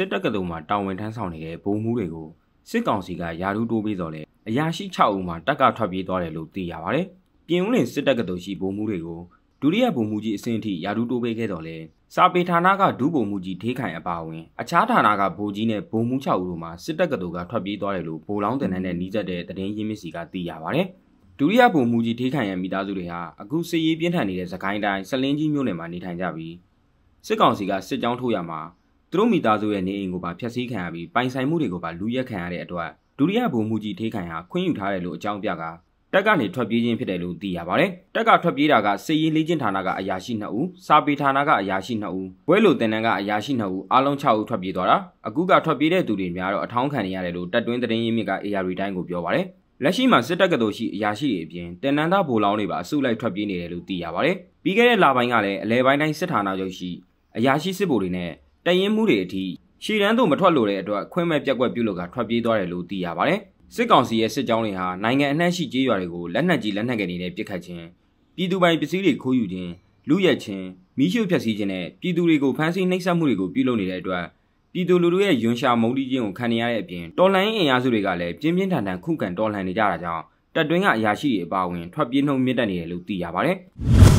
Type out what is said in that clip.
စစ်တပ်ကတုံမှာတာဝန်ထမ်းဆောင်နေတဲ့ဗိုလ်မှူးတွေကိုစစ်ကောင်စီကယာရုတိုးပေးတော်လဲအရာရှိ6ဦးမှာတပ်ကထွက်ပြေးသွားတယ်လို့သိရပါတယ်။ပြင်ဦးလင်စစ်တပ်ကတုံရှိဗိုလ်မှူးတွေကိုဒုတိယဗိုလ်မှူးကြီးအဆင့်အထိယာရုတိုးပေးခဲ့တော်လဲစာပေဌာနကဒုဗိုလ်မှူးကြီးဒေးခိုင်အပါအဝင်အခြားဌာနကဗိုလ်ကြီးနဲ့ဗိုလ်မှူး6ဦးတို့မှာစစ်တပ်ကတုံကထွက်ပြေးသွားတယ်လို့ဗိုလ်လောင်းတင်တဲ့နီးစပ်တဲ့သတင်းရင်းမြစ်စီကသိရပါတယ်။ဒုတိယဗိုလ်မှူးကြီးဒေးခိုင်ရဲ့မိသားစုတွေဟာအခုစစ်ရေးပြင်းထန်နေတဲ့သခိုင်းတိုင်းဆလင်းကြီးမြို့နယ်မှာနေထိုင်ကြပြီးစစ်ကောင်စီကစစ်ကြောင်းထိုးရမှာ သူတို့မိသားစုရဲ့နေအိမ်ကိုပါဖျက်ဆီးခံရပြီးပိုင်ဆိုင်မှုတွေကိုပါလူရက်ခံရတဲ့အတွက်ဒုတိယဗိုလ်မှူးကြီးထေးခိုင်ဟာခွင့်ယူထားတယ်လို့အကြောင်းပြကတက်ကနေထွက်ပြေးခြင်းဖြစ်တယ်လို့သိရပါတယ်။တက်ကထွက်ပြေးတာကစစ်ရေးလေ့ကျင့်ဌာနကအရာရှိ2ဦး၊စာပေဌာနကအရာရှိ2ဦး၊ဘွဲလိုတင်နန်းကအရာရှိ2ဦးအားလုံး6ဦးထွက်ပြေးသွားတာ။အခုကထွက်ပြေးတဲ့သူတွေများတော့အထောင်းခံနေရတယ်လို့တက်တွင်းသတင်းရင်းမြစ်က AR တိုင်းကိုပြောပါတယ်။လက်ရှိမှာစစ်တပ်ကတော်ရှိအရာရှိတွေအပြင်တင်နန်းသားဗိုလ်လောင်းတွေပါအစုလိုက်ထွက်ပြေးနေတယ်လို့သိရပါတယ်။ပြီးခဲ့တဲ့လပိုင်းကလည်းအလဲပိုင်းတိုင်းစစ်ဌာနချုပ်ရှိအရာရှိစစ်ဗိုလ်တွေနဲ့ တရင်မှုတွေအထိရှီရန်တို့မထွက်လို့တဲ့အတွက်ခွင့်မဲ့ပြက်ကွက်ပြုလုပ်ကထွက်ပြေးသွားတယ်လို့သိရပါတယ်။စစ်ကောင်စီရဲ့စစ်ကြောင်းတွေဟာနိုင်ငံအနှံ့ရှိကြေးရွာတွေကိုလက်နက်ကြီးလက်နက်ငယ်တွေနဲ့ပစ်ခတ်ခြင်းပြည်သူပိုင်ပစ္စည်းတွေခိုးယူခြင်းလူရဲခြင်းမိရှုဖျက်ဆီးခြင်းနဲ့ပြည်သူတွေကိုဖမ်းဆီးနှိပ်စက်မှုတွေကိုပြုလုပ်နေတဲ့အတွက်ပြည်သူလူထုရဲ့ယွန်ရှာမုန်းတီးခြင်းကိုခံနေရတဲ့အပြင်တော်လှန်ရေးအင်အားစုတွေကလည်းပြင်းပြင်းထန်ထန်ခုခံတော်လှန်နေကြတာကြောင့်တပ်တွင်းကအရာရှိတွေအပါအဝင်ထွက်ပြေးနှုံမြင့်တက်နေတယ်လို့သိရပါတယ်။